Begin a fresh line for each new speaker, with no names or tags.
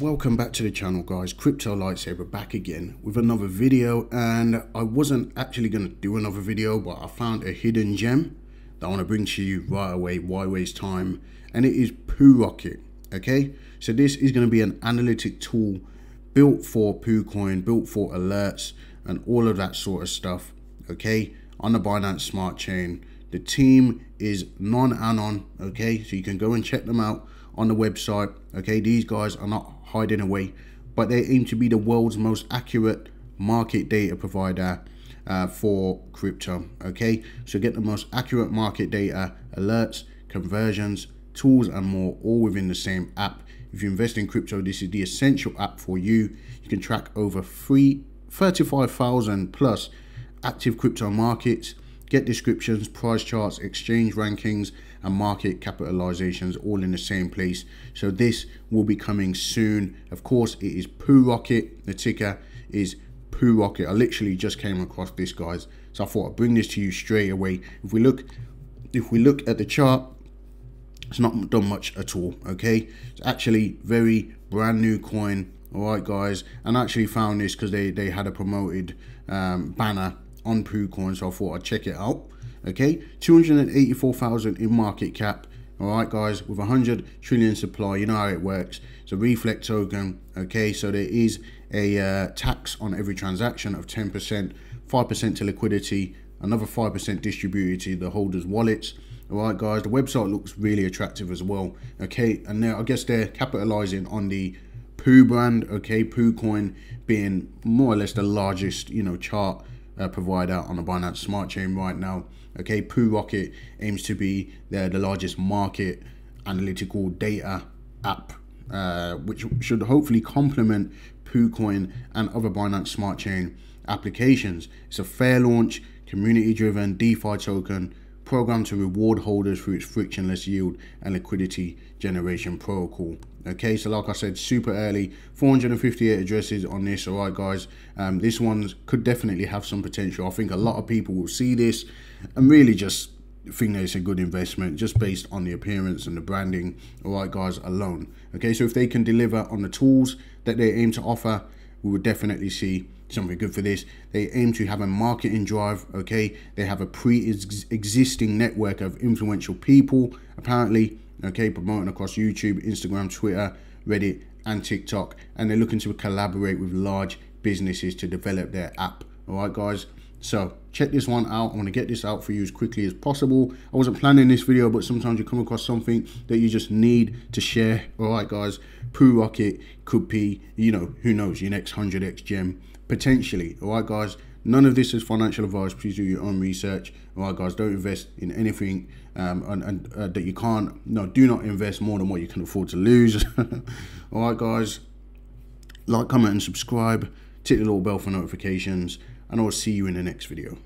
Welcome back to the channel guys, Crypto Lightsaber back again with another video and I wasn't actually going to do another video but I found a hidden gem that I want to bring to you right away, why waste time and it is PooRocket, okay? So this is going to be an analytic tool built for PooCoin, built for alerts and all of that sort of stuff, okay? On the Binance Smart Chain. The team is non-anon, okay? So you can go and check them out on the website, okay? These guys are not hiding away, but they aim to be the world's most accurate market data provider uh, for crypto. Okay, so get the most accurate market data, alerts, conversions, tools, and more, all within the same app. If you invest in crypto, this is the essential app for you. You can track over three, 35,000 plus active crypto markets, get descriptions, price charts, exchange rankings, and market capitalizations all in the same place. So this will be coming soon. Of course, it is Poo Rocket. The ticker is Poo Rocket. I literally just came across this, guys. So I thought I'd bring this to you straight away. If we look, if we look at the chart, it's not done much at all. Okay, it's actually very brand new coin. All right, guys, and I actually found this because they they had a promoted um, banner on PooCoin, so I thought I'd check it out okay? 284,000 in market cap all right guys with 100 trillion supply you know how it works. It's a reflect token okay? So there is a uh, tax on every transaction of 10 percent 5 percent to liquidity another 5 percent distributed to the holders wallets all right guys? The website looks really attractive as well okay? And now i guess they're capitalizing on the poo brand okay? Poo coin being more or less the largest you know chart uh, provider on the Binance Smart Chain right now. Okay, PooRocket aims to be the, the largest market analytical data app, uh, which should hopefully complement PooCoin and other Binance Smart Chain applications. It's a fair launch, community-driven DeFi token programmed to reward holders through its frictionless yield and liquidity generation protocol. Okay, so like I said, super early, 458 addresses on this. All right, guys, um, this one could definitely have some potential. I think a lot of people will see this and really just think that it's a good investment just based on the appearance and the branding. All right, guys, alone. Okay, so if they can deliver on the tools that they aim to offer, we would definitely see something good for this. They aim to have a marketing drive, okay? They have a pre-existing network of influential people, apparently, okay, promoting across YouTube, Instagram, Twitter, Reddit, and TikTok. And they're looking to collaborate with large businesses to develop their app. All right, guys? So check this one out. I want to get this out for you as quickly as possible. I wasn't planning this video, but sometimes you come across something that you just need to share. All right, guys. PooRocket could be, you know, who knows, your next 100x gem potentially. All right, guys. None of this is financial advice. Please do your own research. All right, guys. Don't invest in anything um, and, and uh, that you can't. No, do not invest more than what you can afford to lose. All right, guys. Like, comment, and subscribe. Tick the little bell for notifications, and I'll see you in the next video.